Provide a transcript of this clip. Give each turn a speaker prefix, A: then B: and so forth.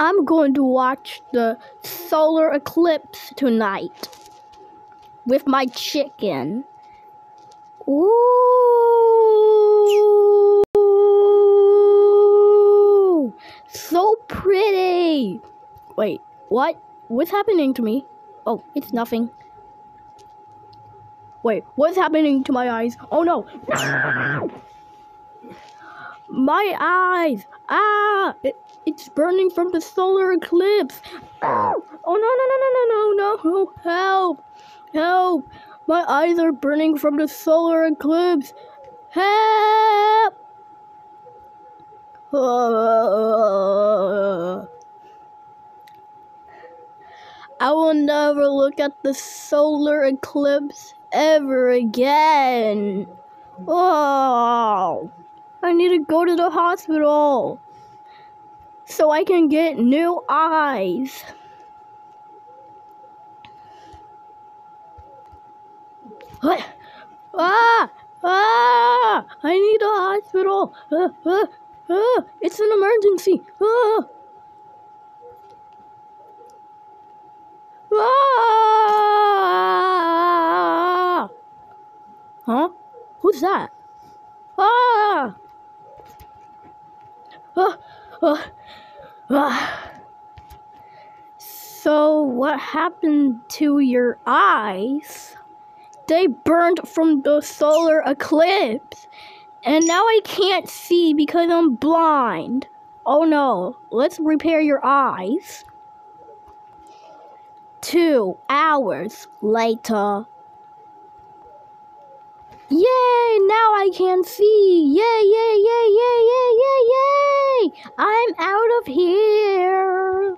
A: I'm going to watch the solar eclipse tonight with my chicken. Ooh, so pretty. Wait, what? What's happening to me? Oh, it's nothing. Wait, what's happening to my eyes? Oh no! My eyes! Ah! It, it's burning from the solar eclipse! Ah. Oh no, no, no, no, no, no, no! Help! Help! My eyes are burning from the solar eclipse! Help! Ah. I will never look at the solar eclipse ever again. Oh, I need to go to the hospital so I can get new eyes. What? Ah! Ah! I need a hospital. Uh, uh, uh, it's an emergency. Ah! Ah! Huh? Who's that? Ah! So, what happened to your eyes? They burned from the solar eclipse. And now I can't see because I'm blind. Oh no, let's repair your eyes. Two hours later. Yay! Now I can see! Yay, yay, yay! I'm out of here.